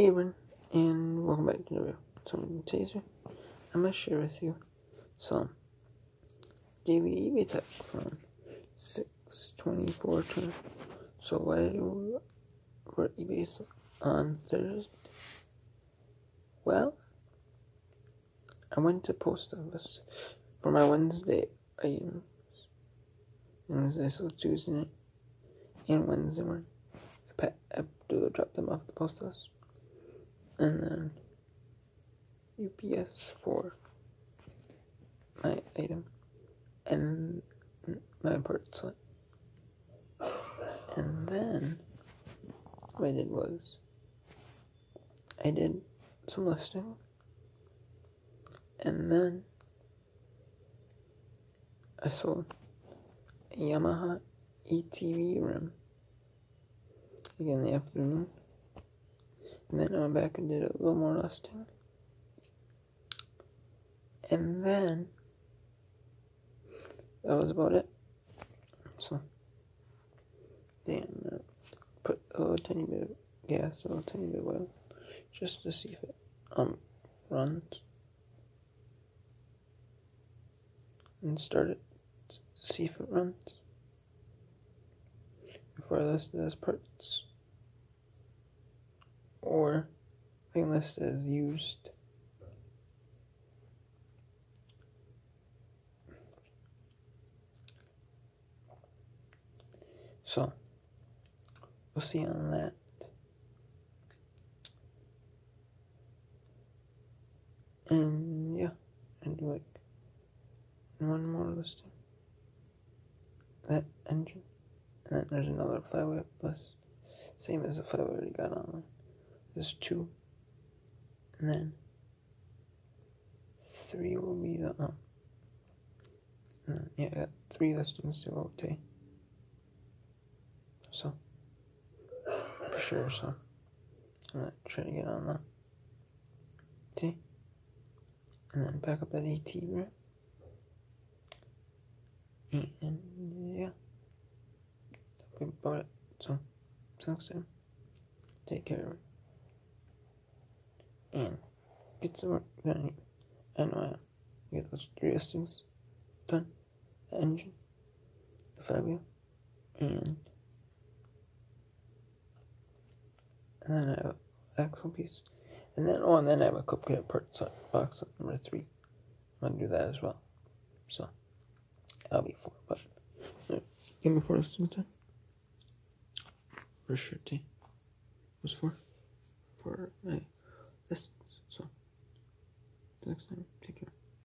Hey everyone, and welcome back to the video. So Taser, I'm gonna share with you some daily eBay tech from 624 to so what I do for eBay on Thursday. Well, I went to post office for my Wednesday items. Wednesday, so Tuesday night and Wednesday morning. I, I have to drop them off the post office and then UPS for my item and my parts And then what I did was I did some listing. And then I sold a Yamaha ATV rim again in the afternoon and then I went back and did a little more listing. And then that was about it. So damn uh, put a little tiny bit of gas, a little tiny bit of oil, just to see if it um runs. And start it see if it runs. Before I list those parts or list as used. So, we'll see on that. And yeah, and like one more listing. That engine. And then there's another flywheel list. Same as the flywheel we got online. There's two. And then three will be the um. yeah, I got three listings to to. So for sure, so I'm gonna try to get on that. See? And then back up that AT right? And yeah. We bought it. So thanks Sam. Take care and get some work done and uh, get those three listings done. The engine. The Fabia and and then I have axle piece. And then oh and then I have a cupcake parts box number three. I'm gonna do that as well. So I'll be four but uh, give me four listings done for sure T. Was four? For my this. So, next time, take care.